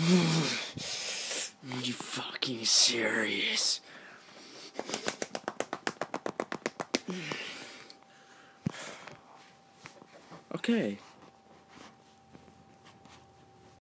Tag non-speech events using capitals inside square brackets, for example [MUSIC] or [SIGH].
Are [SIGHS] you fucking serious? Okay.